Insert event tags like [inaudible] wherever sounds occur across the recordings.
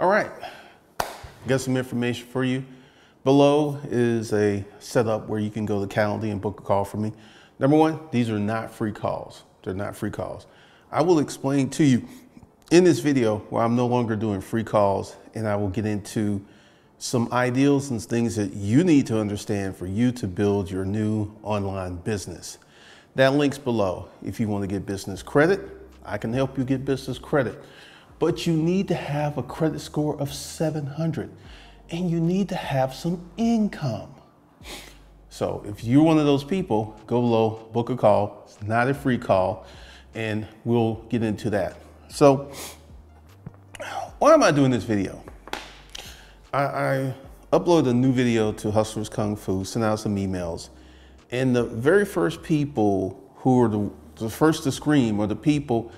All right, got some information for you. Below is a setup where you can go to Calendly and book a call for me. Number one, these are not free calls. They're not free calls. I will explain to you in this video where I'm no longer doing free calls and I will get into some ideals and things that you need to understand for you to build your new online business. That link's below. If you want to get business credit, I can help you get business credit but you need to have a credit score of 700 and you need to have some income. So if you're one of those people, go low, book a call. It's not a free call, and we'll get into that. So why am I doing this video? I, I uploaded a new video to Hustlers Kung Fu, sent out some emails, and the very first people who were the, the first to scream were the people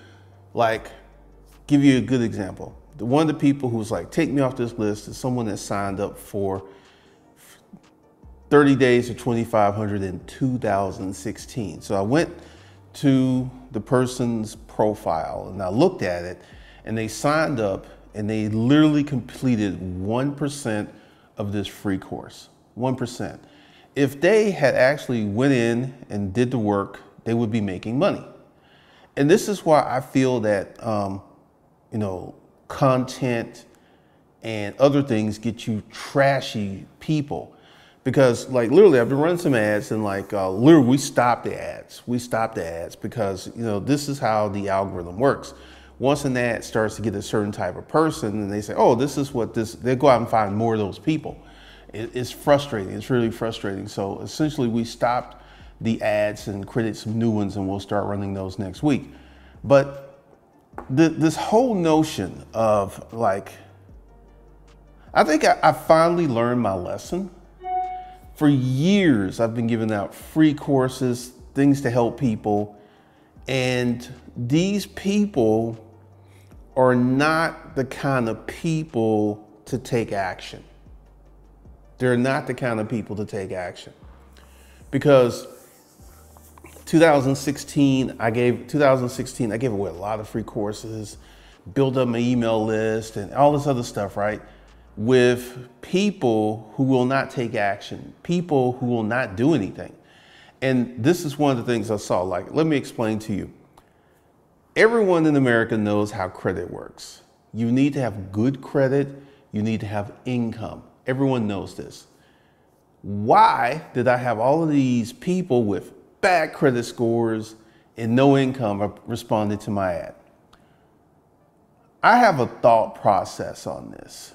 like give you a good example. One of the people who was like, take me off this list is someone that signed up for 30 days of 2,500 in 2016. So I went to the person's profile and I looked at it and they signed up and they literally completed 1% of this free course, 1%. If they had actually went in and did the work, they would be making money. And this is why I feel that um, you know, content and other things get you trashy people. Because like literally I've been running some ads and like uh, literally we stopped the ads. We stopped the ads because you know this is how the algorithm works. Once an ad starts to get a certain type of person and they say, oh, this is what this, they go out and find more of those people. It, it's frustrating. It's really frustrating. So essentially we stopped the ads and created some new ones and we'll start running those next week. But the, this whole notion of like, I think I, I finally learned my lesson. For years, I've been giving out free courses, things to help people. And these people are not the kind of people to take action. They're not the kind of people to take action. Because 2016, I gave 2016, I gave away a lot of free courses, build up my email list and all this other stuff, right? With people who will not take action, people who will not do anything. And this is one of the things I saw. Like, let me explain to you. Everyone in America knows how credit works. You need to have good credit, you need to have income. Everyone knows this. Why did I have all of these people with bad credit scores and no income responded to my ad. I have a thought process on this.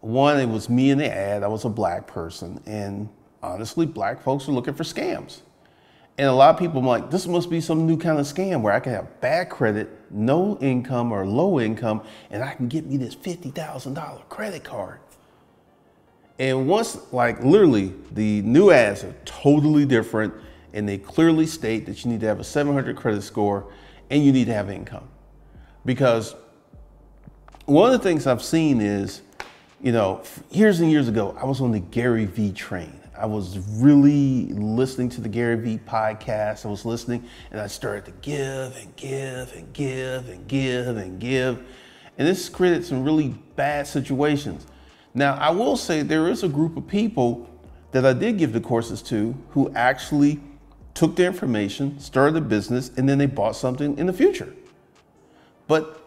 One, it was me in the ad. I was a black person. And honestly, black folks are looking for scams. And a lot of people are like, this must be some new kind of scam where I can have bad credit, no income or low income, and I can get me this $50,000 credit card. And once, like literally, the new ads are totally different and they clearly state that you need to have a 700 credit score and you need to have income. Because one of the things I've seen is, you know, years and years ago, I was on the Gary Vee train. I was really listening to the Gary Vee podcast. I was listening and I started to give and give and give and give and give. And this created some really bad situations. Now, I will say there is a group of people that I did give the courses to who actually took the information, started a business, and then they bought something in the future. But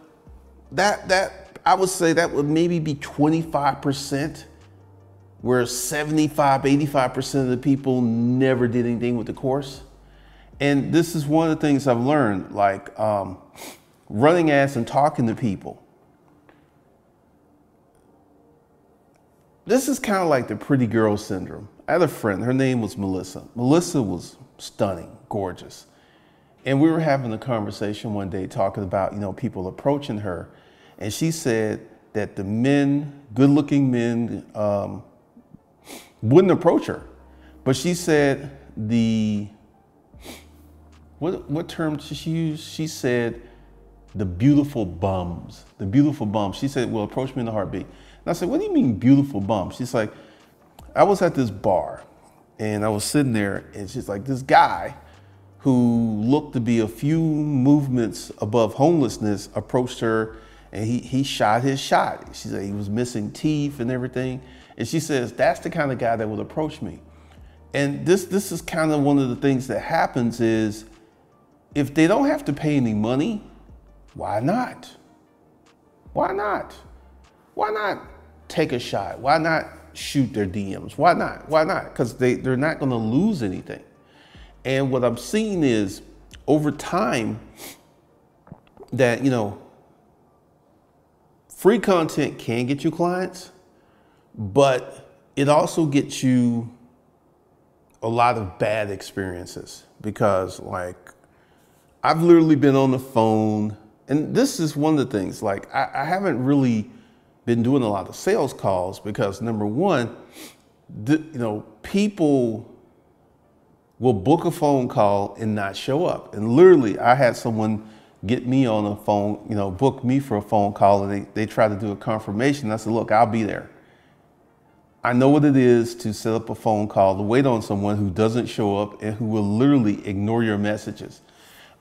that that I would say that would maybe be 25%, where 75, 85% of the people never did anything with the course. And this is one of the things I've learned, like um, running ads and talking to people. This is kind of like the pretty girl syndrome. I had a friend, her name was Melissa. Melissa was stunning, gorgeous. And we were having a conversation one day talking about, you know, people approaching her. And she said that the men, good looking men, um, wouldn't approach her. But she said the, what, what term did she use? She said the beautiful bums, the beautiful bums. She said, well, approach me in a heartbeat. And I said, what do you mean beautiful bum? She's like, I was at this bar and I was sitting there and she's like, this guy who looked to be a few movements above homelessness approached her and he, he shot his shot. She said he was missing teeth and everything. And she says, that's the kind of guy that would approach me. And this, this is kind of one of the things that happens is if they don't have to pay any money, why not? Why not? Why not take a shot? Why not shoot their DMs? Why not? Why not? Because they, they're not going to lose anything. And what I'm seeing is over time that, you know, free content can get you clients, but it also gets you a lot of bad experiences because like I've literally been on the phone and this is one of the things like I, I haven't really been doing a lot of sales calls because number one, the, you know, people will book a phone call and not show up. And literally I had someone get me on a phone, you know, book me for a phone call and they, they try to do a confirmation. I said, look, I'll be there. I know what it is to set up a phone call, to wait on someone who doesn't show up and who will literally ignore your messages.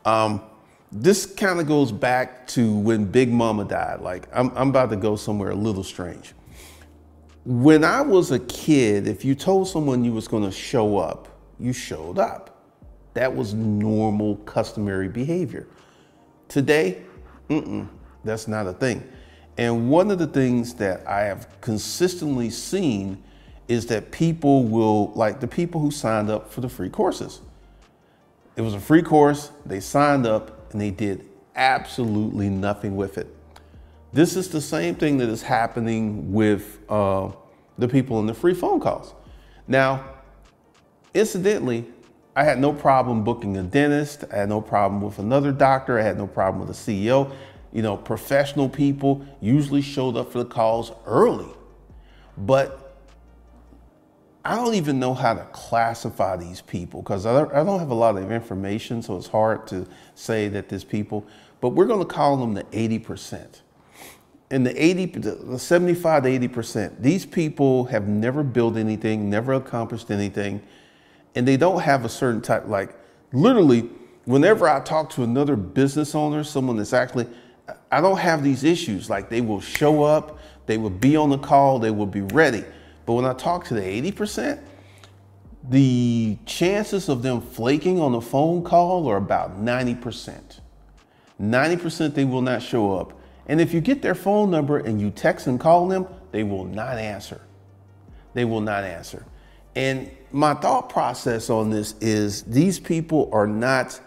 Um, this kind of goes back to when Big Mama died. Like, I'm, I'm about to go somewhere a little strange. When I was a kid, if you told someone you was going to show up, you showed up. That was normal, customary behavior. Today, mm -mm, that's not a thing. And one of the things that I have consistently seen is that people will, like the people who signed up for the free courses. It was a free course, they signed up and they did absolutely nothing with it. This is the same thing that is happening with uh, the people in the free phone calls. Now, incidentally, I had no problem booking a dentist. I had no problem with another doctor. I had no problem with a CEO. You know, professional people usually showed up for the calls early. But I don't even know how to classify these people because I don't have a lot of information, so it's hard to say that there's people. But we're going to call them the 80%. And the 80, the 75 to 80%, these people have never built anything, never accomplished anything and they don't have a certain type, like literally, whenever I talk to another business owner, someone that's actually, I don't have these issues. Like they will show up, they will be on the call, they will be ready. But when I talk to the 80%, the chances of them flaking on a phone call are about 90%. 90% they will not show up. And if you get their phone number and you text and call them, they will not answer. They will not answer. And my thought process on this is these people are not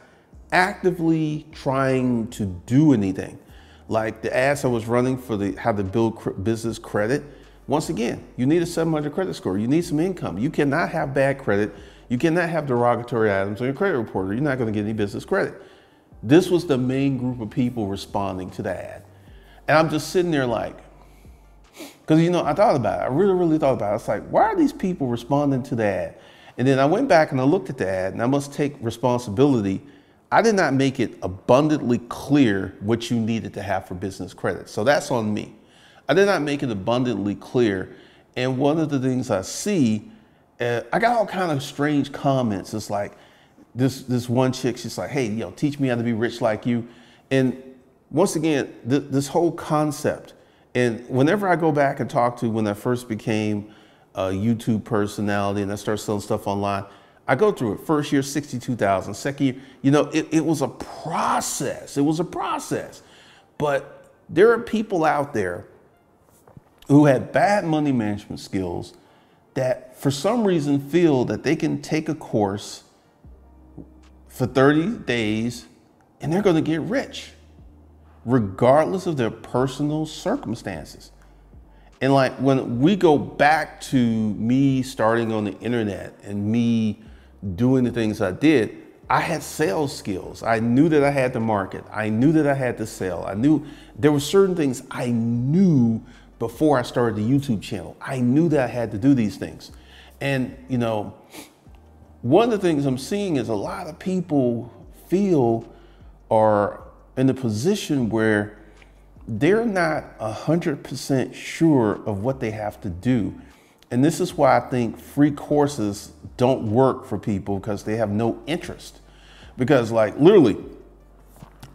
actively trying to do anything. Like the ads I was running for the how to build business credit. Once again, you need a 700 credit score. You need some income. You cannot have bad credit. You cannot have derogatory items on your credit report. Or you're not going to get any business credit. This was the main group of people responding to the ad. And I'm just sitting there like, because, you know, I thought about it. I really, really thought about it. It's like, why are these people responding to the ad? And then I went back and I looked at the ad, and I must take responsibility. I did not make it abundantly clear what you needed to have for business credit. So that's on me. I did not make it abundantly clear. And one of the things I see, uh, I got all kind of strange comments. It's like this this one chick, she's like, "Hey, yo, teach me how to be rich like you." And once again, th- this whole concept and whenever I go back and talk to when I first became a YouTube personality and I started selling stuff online, I go through it. First year, 62,000. Second year, you know, it, it was a process. It was a process. But there are people out there who had bad money management skills that for some reason feel that they can take a course for 30 days and they're going to get rich regardless of their personal circumstances. And like when we go back to me starting on the internet and me doing the things I did, I had sales skills. I knew that I had to market. I knew that I had to sell. I knew there were certain things I knew before I started the YouTube channel. I knew that I had to do these things. And, you know, one of the things I'm seeing is a lot of people feel are in a position where they're not 100% sure of what they have to do. And this is why I think free courses don't work for people because they have no interest. Because, like, literally,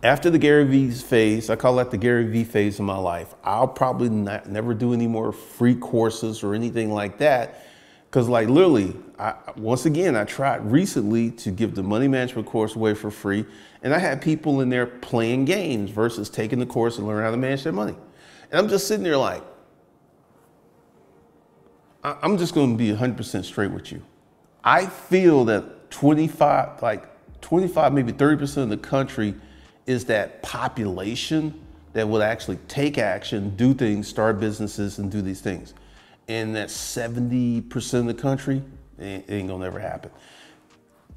after the Gary Vee phase, I call that the Gary Vee phase of my life. I'll probably not, never do any more free courses or anything like that. Cause like literally, I, once again, I tried recently to give the money management course away for free. And I had people in there playing games versus taking the course and learning how to manage their money. And I'm just sitting there like, I'm just going to be 100% straight with you. I feel that 25, like 25, maybe 30% of the country is that population that would actually take action, do things, start businesses, and do these things. And that 70% of the country, it ain't gonna never happen.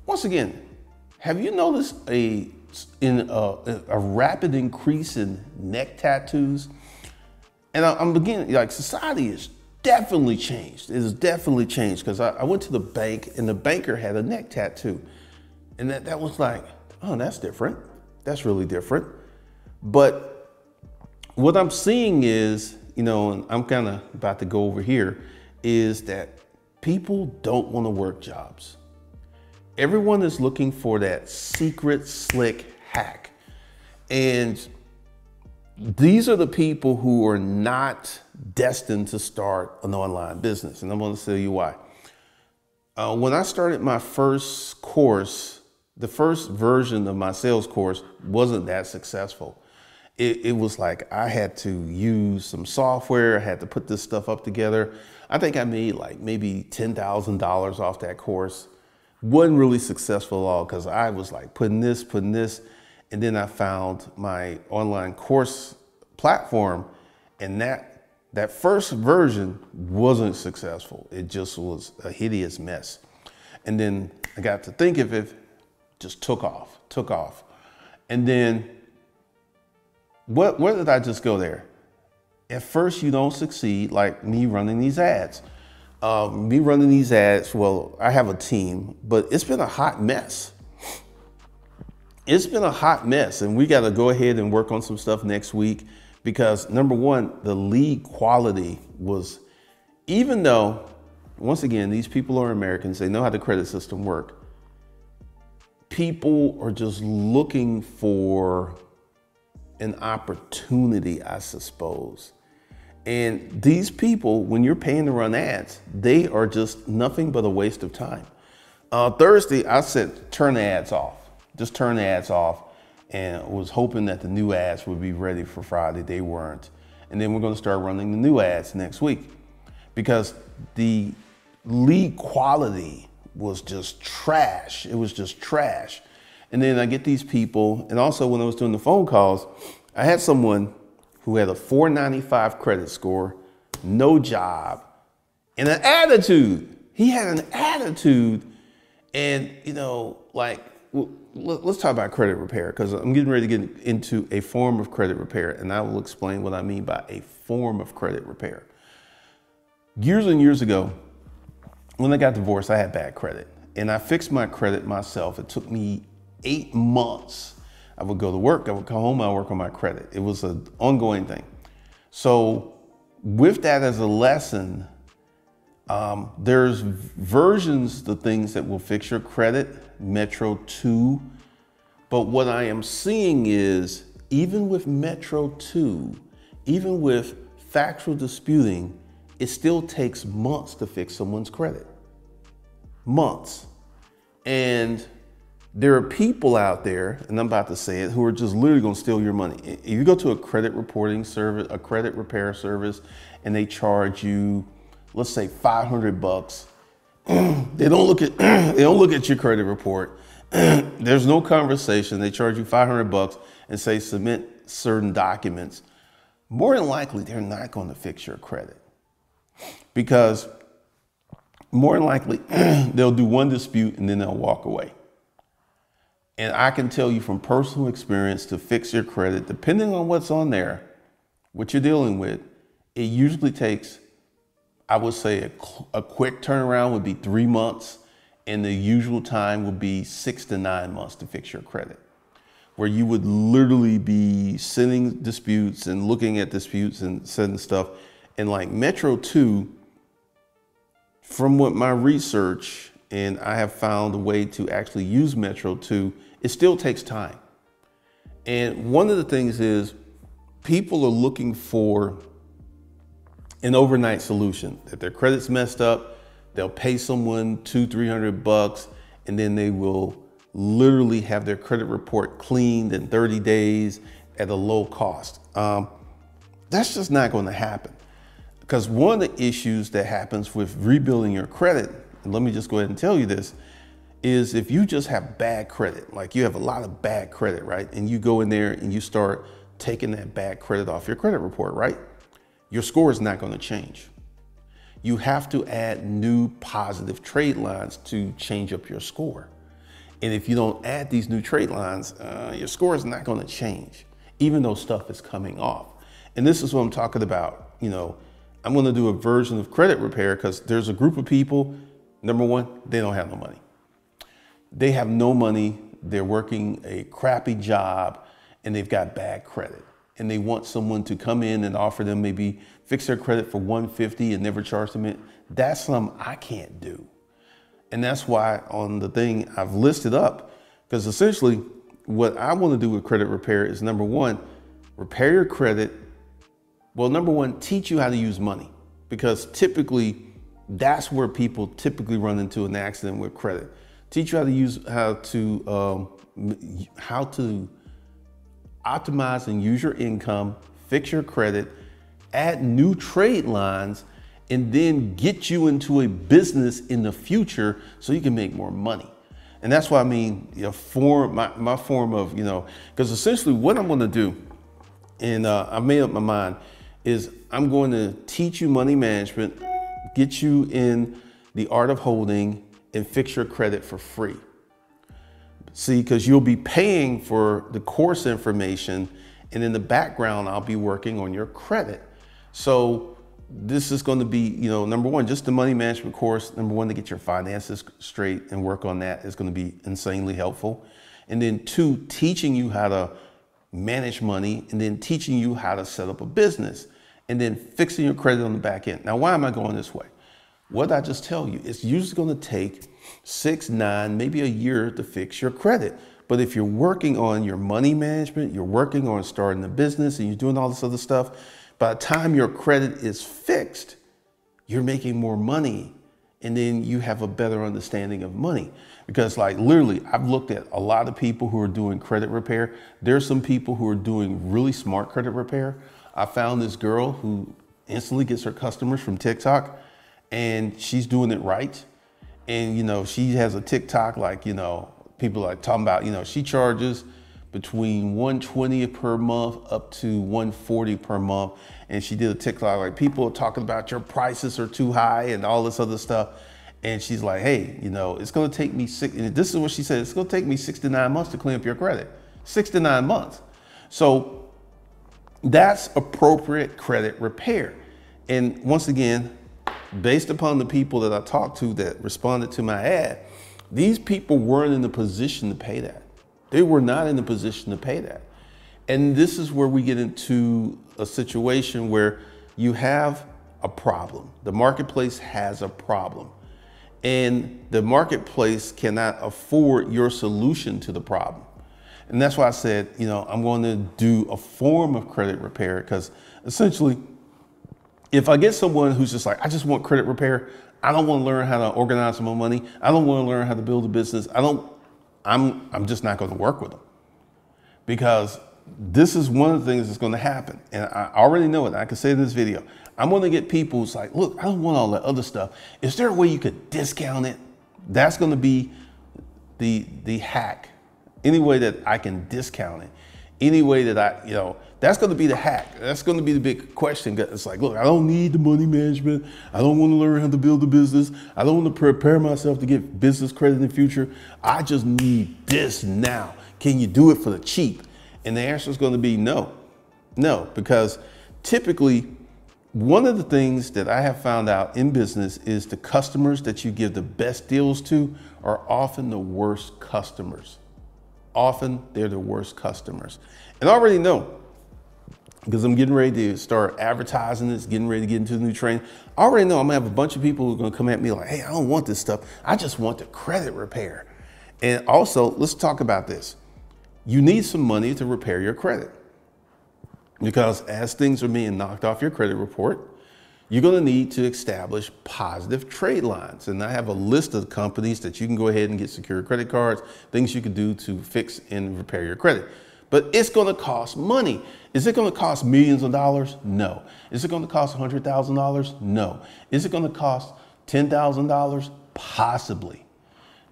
Once again, have you noticed a in a, a rapid increase in neck tattoos? And I, am beginning like society has definitely changed. It has definitely changed because I, I went to the bank and the banker had a neck tattoo, and that that was like, oh, that's different. That's really different. But what I'm seeing is, you know, and I'm kind of about to go over here, is that people don't want to work jobs. Everyone is looking for that secret slick hack. And these are the people who are not destined to start an online business. And I'm going to tell you why. Uh, when I started my first course, the first version of my sales course wasn't that successful. It, it, was like I had to use some software, I had to put this stuff up together. I think I made like maybe $10,000 off that course. Wasn't really successful at all because I was like putting this, putting this, and then I found my online course platform, and that that first version wasn't successful. It just was a hideous mess. And then I got to think of it just took off, took off. And then what, where did I just go there? At first, you don't succeed, like me running these ads. Uh, me running these ads, well, I have a team, but it's been a hot mess. It's been a hot mess, and we got to go ahead and work on some stuff next week because number one, the lead quality was, even though, once again, these people are Americans, they know how the credit system work people are just looking for an opportunity, I suppose. And these people, when you're paying to run ads, they are just nothing but a waste of time. Uh, Thursday, I said, turn the ads off. Just turn the ads off and was hoping that the new ads would be ready for Friday. They weren't. And then we're going to start running the new ads next week because the lead quality was just trash. It was just trash. And then I get these people, and also when I was doing the phone calls, I had someone who had a 495 credit score, no job, and an attitude. He had an attitude, and you know, like, let's talk about credit repair because I'm getting ready to get into a form of credit repair, and I will explain what I mean by a form of credit repair. Years and years ago, when I got divorced, I had bad credit and I fixed my credit myself. It took me eight months. I would go to work, I would come home, I would work on my credit. It was an ongoing thing. So with that as a lesson, um, there's versions of things that will fix your credit, Metro 2. But what I am seeing is even with Metro 2, even with factual disputing, it still takes months to fix someone's credit. Months. And there are people out there, and I'm about to say it, who are just literally going to steal your money. If you go to a credit reporting service, a credit repair service, and they charge you, let's say 500 bucks, [clears throat] they don't look at [clears throat] they don't look at your credit report. [clears throat] There's no conversation. They charge you 500 bucks and say submit certain documents. More than likely, they're not going to fix your credit because more than likely [clears throat] they'll do one dispute and then they'll walk away. And I can tell you from personal experience to fix your credit, depending on what's on there, what you're dealing with, it usually takes, I would say, a, a quick turnaround would be three months, and the usual time would be six to nine months to fix your credit, where you would literally be sending disputes and looking at disputes and sending stuff. And like Metro 2, from what my research, and I have found a way to actually use Metro 2, it still takes time. And one of the things is people are looking for an overnight solution. That their credit's messed up, they'll pay someone two, three hundred bucks, and then they will literally have their credit report cleaned in 30 days at a low cost. Um, that's just not going to happen. Because one of the issues that happens with rebuilding your credit, and let me just go ahead and tell you this, is if you just have bad credit, like you have a lot of bad credit, right? And you go in there and you start taking that bad credit off your credit report, right? Your score is not going to change. You have to add new positive trade lines to change up your score. And if you don't add these new trade lines, uh, your score is not going to change, even though stuff is coming off. And this is what I'm talking about. You know, I'm going to do a version of credit repair because there's a group of people. Number one, they don't have no money. They have no money. They're working a crappy job and they've got bad credit. And they want someone to come in and offer them maybe fix their credit for 150 and never charge them it. That's something I can't do. And that's why on the thing I've listed up, because essentially what I want to do with credit repair is number one, repair your credit. Well, number one, teach you how to use money because typically that's where people typically run into an accident with credit. Teach you how to use how to um, how to optimize and use your income, fix your credit, add new trade lines, and then get you into a business in the future so you can make more money. And that's why I mean, you know, form my, my form of, you know, because essentially what I'm going to do, and uh, I made up my mind, is I'm going to teach you money management, get you in the art of holding, and fix your credit for free. See, because you'll be paying for the course information, and in the background, I'll be working on your credit. So this is going to be, you know, number one, just the money management course. Number one, to get your finances straight and work on that is going to be insanely helpful. And then two, teaching you how to manage money and then teaching you how to set up a business and then fixing your credit on the back end. Now, why am I going this way? What I just tell you? It's usually going to take six, nine, maybe a year to fix your credit. But if you're working on your money management, you're working on starting a business and you're doing all this other stuff, by the time your credit is fixed, you're making more money and then you have a better understanding of money. Because like literally, I've looked at a lot of people who are doing credit repair. There's some people who are doing really smart credit repair. I found this girl who instantly gets her customers from TikTok and she's doing it right. And you know, she has a TikTok like, you know, people like talking about, you know, she charges between 120 per month up to 140 per month. And she did a TikTok like people are talking about your prices are too high and all this other stuff. And she's like, hey, you know, it's gonna take me six, and this is what she said, it's gonna take me six to nine months to clean up your credit. Six to nine months. So that's appropriate credit repair. And once again, based upon the people that I talked to that responded to my ad, these people weren't in the position to pay that. They were not in the position to pay that. And this is where we get into a situation where you have a problem. The marketplace has a problem. And the marketplace cannot afford your solution to the problem. And that's why I said, you know, I'm going to do a form of credit repair because essentially, if I get someone who's just like, I just want credit repair, I don't want to learn how to organize my money, I don't want to learn how to build a business, I don't I'm, I'm just not going to work with them because this is one of the things that's going to happen. And I already know it. I can say in this video, I'm going to get people who's like, look, I don't want all that other stuff. Is there a way you could discount it? That's going to be the, the hack. Any way that I can discount it, any way that I, you know, that's going to be the hack. That's going to be the big question. It's like, look, I don't need the money management. I don't want to learn how to build a business. I don't want to prepare myself to get business credit in the future. I just need this now. Can you do it for the cheap? And the answer is going to be no. No, because typically, one of the things that I have found out in business is the customers that you give the best deals to are often the worst customers. Often they're the worst customers. And I already know because I'm getting ready to start advertising this, getting ready to get into the new training. I already know I'm gonna have a bunch of people who are gonna come at me like, hey, I don't want this stuff. I just want the credit repair. And also, let's talk about this. you need some money to repair your credit. Because as things are being knocked off your credit report, you're going to need to establish positive trade lines. And I have a list of companies that you can go ahead and get secured credit cards, things you can do to fix and repair your credit. But it's going to cost money. Is it going to cost millions of dollars? No. Is it going to cost $100,000? No. Is it going to cost $10,000? Possibly.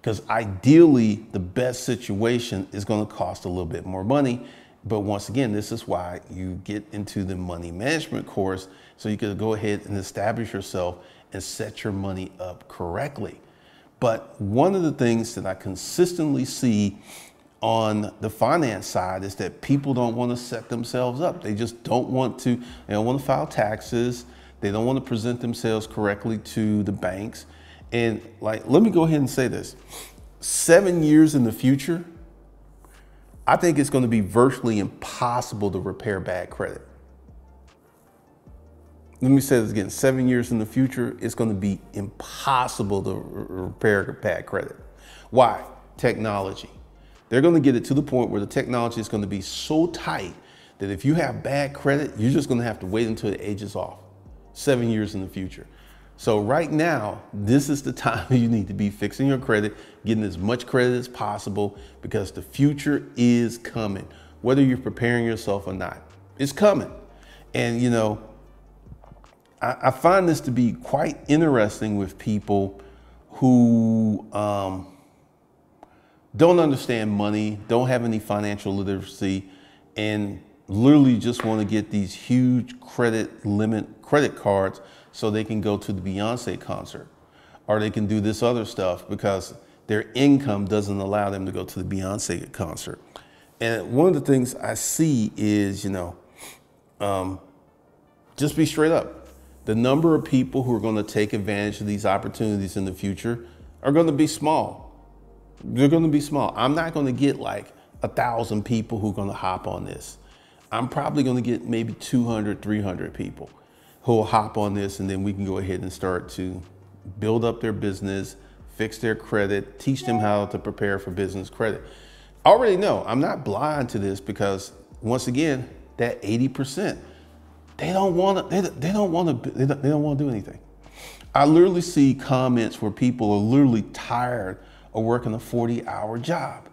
Because ideally, the best situation is going to cost a little bit more money. But once again, this is why you get into the money management course so you can go ahead and establish yourself and set your money up correctly. But one of the things that I consistently see on the finance side is that people don't want to set themselves up. They just don't want to, they don't want to file taxes. They don't want to present themselves correctly to the banks. And like, let me go ahead and say this seven years in the future, I think it's going to be virtually impossible to repair bad credit. Let me say this again seven years in the future, it's going to be impossible to repair bad credit. Why? Technology. They're going to get it to the point where the technology is going to be so tight that if you have bad credit, you're just going to have to wait until it ages off seven years in the future. So right now, this is the time [laughs] you need to be fixing your credit, getting as much credit as possible because the future is coming, whether you're preparing yourself or not. It's coming. And you know, I, I find this to be quite interesting with people who um, don't understand money, don't have any financial literacy, and literally just want to get these huge credit limit credit cards so they can go to the Beyonce concert or they can do this other stuff because their income doesn't allow them to go to the Beyonce concert. And one of the things I see is, you know, um, just be straight up. The number of people who are going to take advantage of these opportunities in the future are going to be small. They're going to be small. I'm not going to get like a thousand people who are going to hop on this. I'm probably going to get maybe 200, 300 people who will hop on this and then we can go ahead and start to build up their business, fix their credit, teach them how to prepare for business credit. I already know I'm not blind to this because once again, that 80%, they don't want to, they, they don't want to, they don't, they don't want to do anything. I literally see comments where people are literally tired of working a 40 hour job.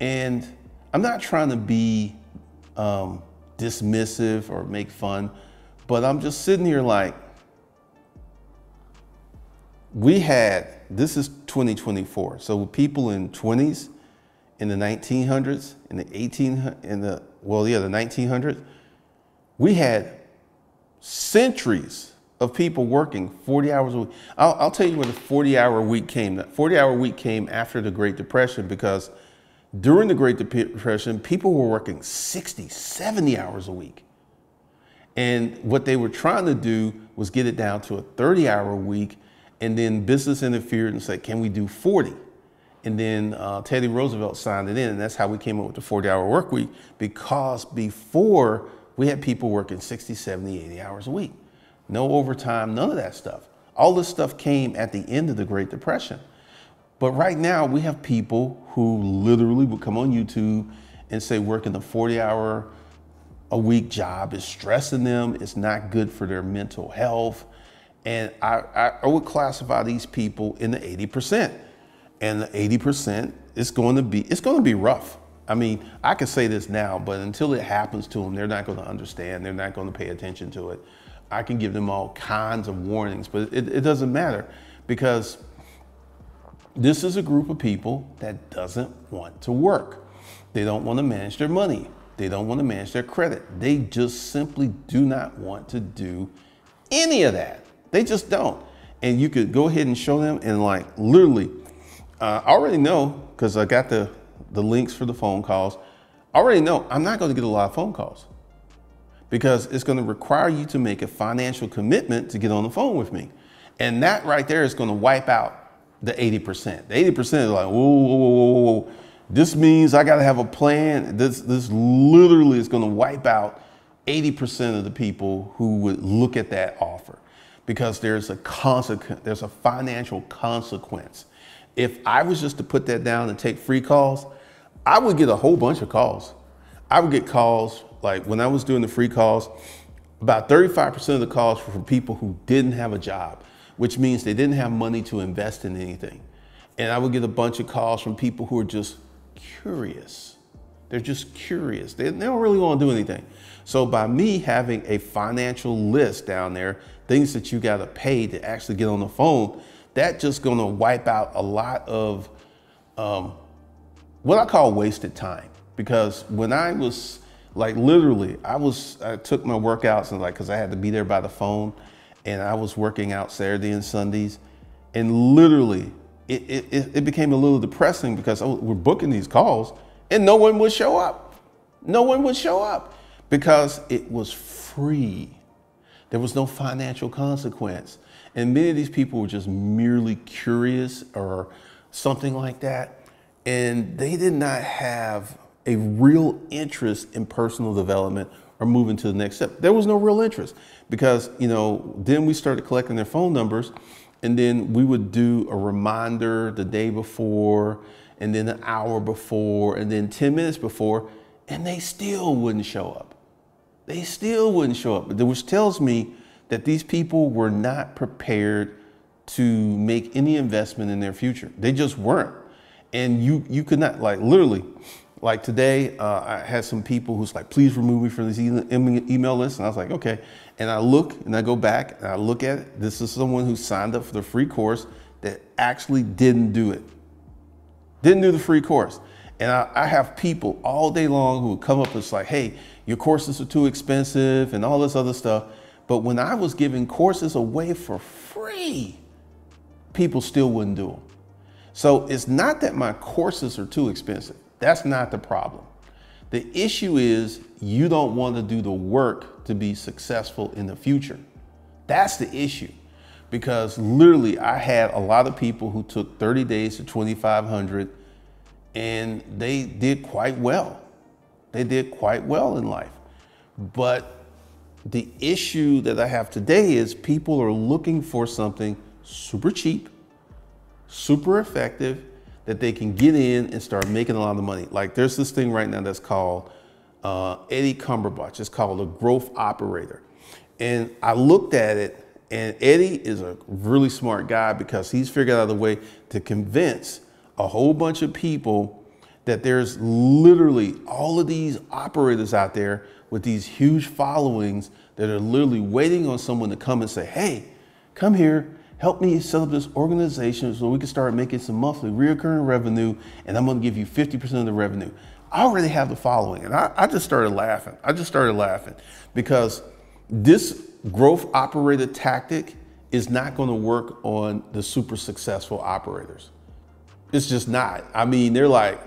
And I'm not trying to be um, dismissive or make fun but I'm just sitting here like, we had, this is 2024. So people in 20s, in the 1900s, in the 18, in the, well, yeah, the 1900s, we had centuries of people working 40 hours a week. I'll, I'll tell you where the 40 hour week came. That 40 hour week came after the Great Depression because during the Great Depression, people were working 60, 70 hours a week. And what they were trying to do was get it down to a 30 hour week. And then business interfered and said, can we do 40? And then uh, Teddy Roosevelt signed it in. And that's how we came up with the 40 hour work week because before we had people working 60, 70, 80 hours a week. No overtime, none of that stuff. All this stuff came at the end of the Great Depression. But right now we have people who literally would come on YouTube and say working the 40 hour a week job is stressing them. It's not good for their mental health. And I, I, would classify these people in the 80%. And the 80% is going to be, it's going to be rough. I mean, I can say this now, but until it happens to them, they're not going to understand. They're not going to pay attention to it. I can give them all kinds of warnings, but it, it doesn't matter because this is a group of people that doesn't want to work. They don't want to manage their money. They don't want to manage their credit. They just simply do not want to do any of that. They just don't. And you could go ahead and show them and like literally, uh, I already know because I got the, the links for the phone calls. I already know I'm not going to get a lot of phone calls because it's going to require you to make a financial commitment to get on the phone with me. And that right there is going to wipe out the 80%. The 80% is like, whoa, whoa, whoa, whoa, whoa. This means I got to have a plan. This, this literally is going to wipe out 80% of the people who would look at that offer because there's a consequence, there's a financial consequence. If I was just to put that down and take free calls, I would get a whole bunch of calls. I would get calls like when I was doing the free calls, about 35% of the calls were from people who didn't have a job, which means they didn't have money to invest in anything. And I would get a bunch of calls from people who are just curious. They're just curious. They, they don't really want to do anything. So by me having a financial list down there, things that you got to pay to actually get on the phone, that just going to wipe out a lot of um, what I call wasted time. Because when I was like literally, I was I took my workouts and like because I had to be there by the phone, and I was working out Saturday and Sundays, and literally it it, it became a little depressing because oh, we're booking these calls and no one would show up. No one would show up because it was free. There was no financial consequence. And many of these people were just merely curious or something like that. And they did not have a real interest in personal development or moving to the next step. There was no real interest because, you know, then we started collecting their phone numbers and then we would do a reminder the day before and then an hour before and then 10 minutes before and they still wouldn't show up. They still wouldn't show up, which tells me that these people were not prepared to make any investment in their future. They just weren't. And you, you could not, like literally, like today, uh, I had some people who's like, please remove me from this email list. And I was like, okay. And I look and I go back and I look at it. This is someone who signed up for the free course that actually didn't do it. Didn't do the free course. And I, I have people all day long who come up and it's like, hey, your courses are too expensive and all this other stuff. But when I was giving courses away for free, people still wouldn't do them. So it's not that my courses are too expensive. That's not the problem. The issue is you don't want to do the work to be successful in the future. That's the issue. Because literally, I had a lot of people who took 30 days to 2,500 and they did quite well. They did quite well in life. But the issue that I have today is people are looking for something super cheap, super effective, that they can get in and start making a lot of money. Like there's this thing right now that's called uh, Eddie Cumberbatch. It's called a growth operator. And I looked at it and Eddie is a really smart guy because he's figured out a way to convince a whole bunch of people that there's literally all of these operators out there with these huge followings that are literally waiting on someone to come and say, hey, come here, help me set up this organization so we can start making some monthly reoccurring revenue and I'm gonna give you 50% of the revenue. I already have the following. And I, I just started laughing. I just started laughing because this growth operator tactic is not gonna work on the super successful operators. It's just not. I mean, they're like,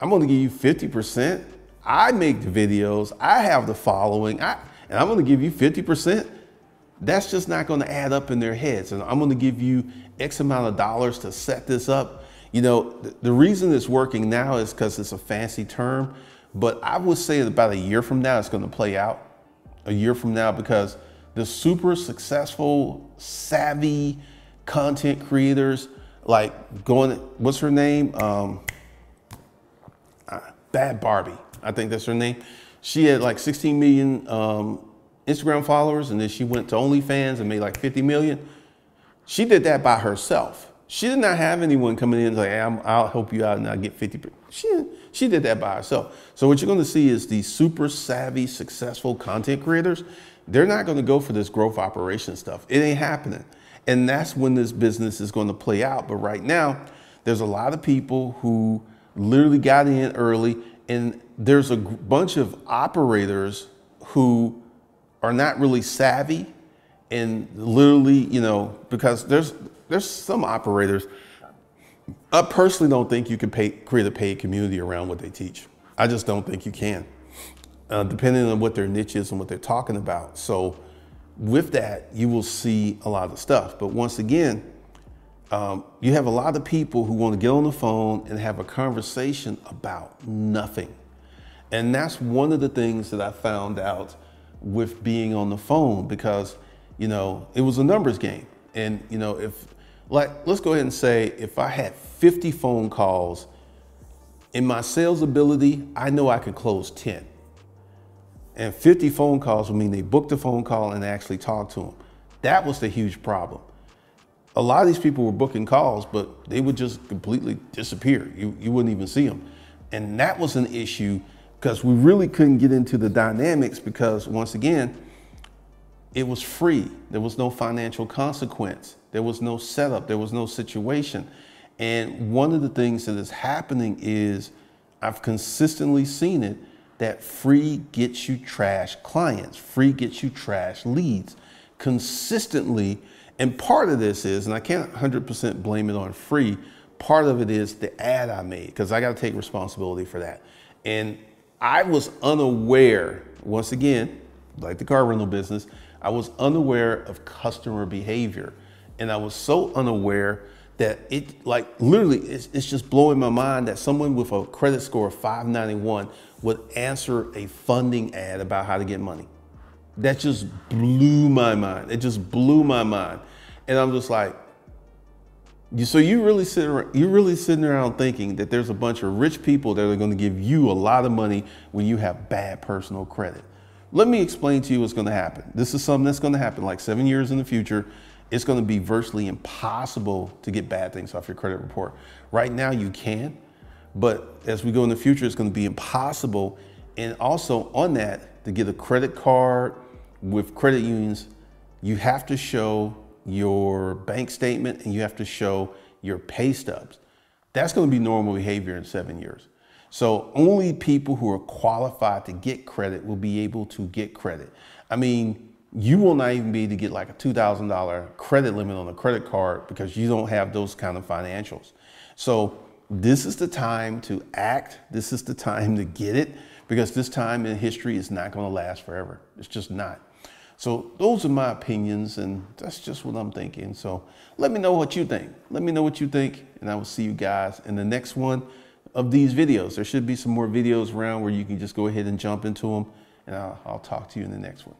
I'm gonna give you 50%. I make the videos, I have the following, I, and I'm gonna give you 50% that's just not going to add up in their heads. And I'm going to give you X amount of dollars to set this up. You know, th- the reason it's working now is because it's a fancy term, but I would say about a year from now, it's going to play out. A year from now, because the super successful, savvy content creators, like going, what's her name? Um, uh, Bhad Bhabie, I think that's her name. She had like 16 million um, Instagram followers and then she went to OnlyFans and made like 50 million. She did that by herself. She did not have anyone coming in and say, hey, i will help you out and I'll get 50. She, she did that by herself. So what you're going to see is these super savvy, successful content creators, they're not going to go for this growth operation stuff. It ain't happening. And that's when this business is going to play out. But right now, there's a lot of people who literally got in early and there's a bunch of operators who are not really savvy and literally, you know, because there's there's some operators. I personally don't think you can pay, create a paid community around what they teach. I just don't think you can, uh, depending on what their niche is and what they're talking about. So, with that, you will see a lot of stuff. But once again, um, you have a lot of people who want to get on the phone and have a conversation about nothing. And that's one of the things that I found out with being on the phone because, you know, it was a numbers game. And, you know, if, like, let's go ahead and say if I had 50 phone calls In my sales ability, I know I could close 10. And 50 phone calls would mean they booked a phone call and actually talked to them. That was the huge problem. A lot of these people were booking calls, but they would just completely disappear. You, you wouldn't even see them. And that was an issue because we really couldn't get into the dynamics because, once again, it was free. There was no financial consequence. There was no setup. There was no situation. And one of the things that is happening is I've consistently seen it that free gets you trash clients, free gets you trash leads consistently. And part of this is, and I can't 100% blame it on free, part of it is the ad I made because I got to take responsibility for that. And I was unaware, once again, like the car rental business, I was unaware of customer behavior. And I was so unaware that it like literally it's, it's, just blowing my mind that someone with a credit score of 591 would answer a funding ad about how to get money. That just blew my mind. It just blew my mind. And I'm just like, you, so you really sit around, you're really sitting around thinking that there's a bunch of rich people that are going to give you a lot of money when you have bad personal credit. Let me explain to you what's going to happen. This is something that's going to happen like seven years in the future. It's going to be virtually impossible to get bad things off your credit report. Right now, you can, but as we go in the future, it's going to be impossible. And also, on that, to get a credit card with credit unions, you have to show your bank statement and you have to show your pay stubs. That's going to be normal behavior in seven years. So only people who are qualified to get credit will be able to get credit. I mean, you will not even be able to get like a $2,000 credit limit on a credit card because you don't have those kind of financials. So this is the time to act. This is the time to get it because this time in history is not going to last forever. It's just not. So those are my opinions and that's just what I'm thinking. So let me know what you think. Let me know what you think and I will see you guys in the next one of these videos. There should be some more videos around where you can just go ahead and jump into them and I'll, I'll talk to you in the next one.